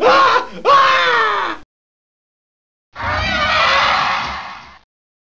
Ah!